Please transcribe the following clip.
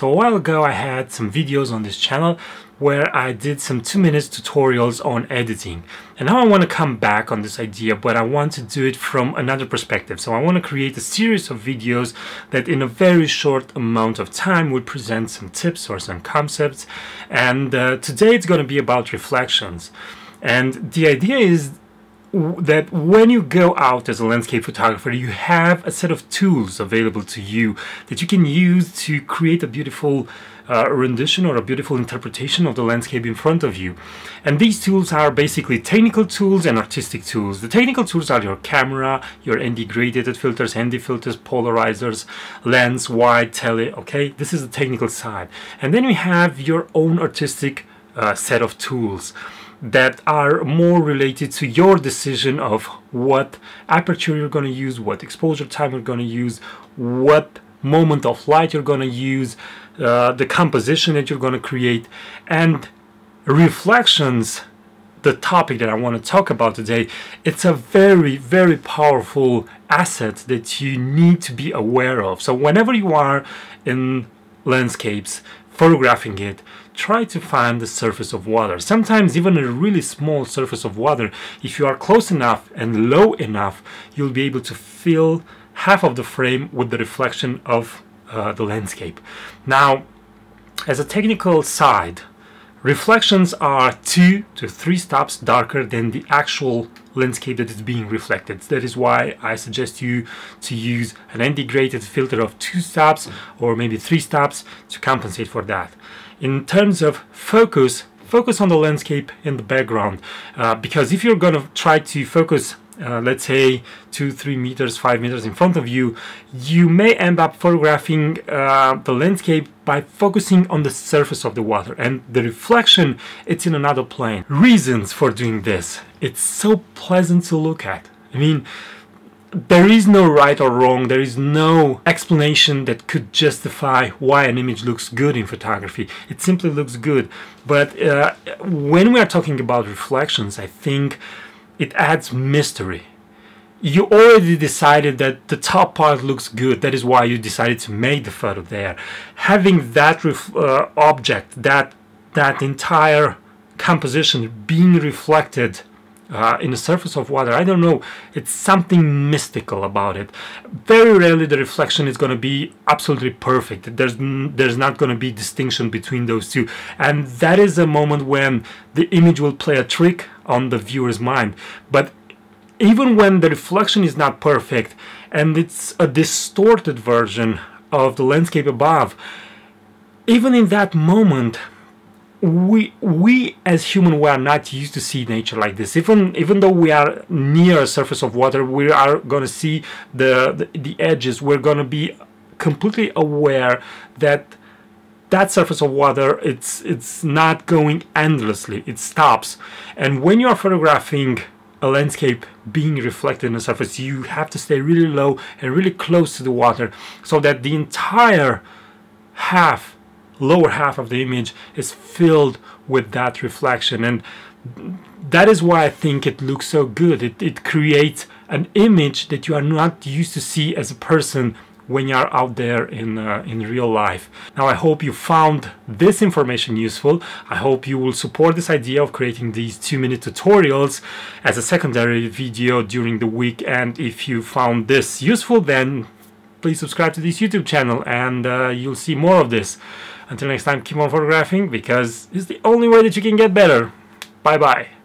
So a while ago I had some videos on this channel where I did some two minutes tutorials on editing. And now I want to come back on this idea, but I want to do it from another perspective. So I want to create a series of videos that in a very short amount of time would present some tips or some concepts. And uh, today it's going to be about reflections. And the idea is that when you go out as a landscape photographer, you have a set of tools available to you that you can use to create a beautiful uh, rendition or a beautiful interpretation of the landscape in front of you. And these tools are basically technical tools and artistic tools. The technical tools are your camera, your ND gradiated filters, ND filters, polarizers, lens, wide, tele, okay? This is the technical side. And then we have your own artistic uh, set of tools that are more related to your decision of what aperture you're going to use, what exposure time you're going to use, what moment of light you're going to use, uh, the composition that you're going to create, and reflections, the topic that I want to talk about today, it's a very, very powerful asset that you need to be aware of. So whenever you are in landscapes, photographing it, try to find the surface of water. Sometimes even a really small surface of water, if you are close enough and low enough, you'll be able to fill half of the frame with the reflection of uh, the landscape. Now, as a technical side, reflections are two to three stops darker than the actual landscape that is being reflected. That is why I suggest you to use an integrated filter of two stops or maybe three stops to compensate for that. In terms of focus, focus on the landscape in the background uh, because if you're to try to focus uh, let's say two, three meters, five meters in front of you, you may end up photographing uh, the landscape by focusing on the surface of the water and the reflection, it's in another plane. Reasons for doing this. It's so pleasant to look at. I mean, there is no right or wrong, there is no explanation that could justify why an image looks good in photography. It simply looks good. But uh, when we are talking about reflections, I think it adds mystery. You already decided that the top part looks good. That is why you decided to make the photo there. Having that uh, object, that that entire composition being reflected uh, in the surface of water. I don't know. It's something mystical about it. Very rarely the reflection is going to be absolutely perfect. There's there's not going to be distinction between those two, and that is a moment when the image will play a trick on the viewer's mind. But even when the reflection is not perfect and it's a distorted version of the landscape above, even in that moment we we as human we are not used to see nature like this. Even even though we are near a surface of water we are going to see the, the, the edges. We're going to be completely aware that that surface of water it's it's not going endlessly. It stops. And when you are photographing a landscape being reflected in the surface you have to stay really low and really close to the water so that the entire half lower half of the image is filled with that reflection and that is why I think it looks so good. It, it creates an image that you are not used to see as a person when you are out there in, uh, in real life. Now I hope you found this information useful. I hope you will support this idea of creating these two minute tutorials as a secondary video during the week and if you found this useful then please subscribe to this YouTube channel and uh, you'll see more of this. Until next time, keep on photographing because it's the only way that you can get better. Bye bye.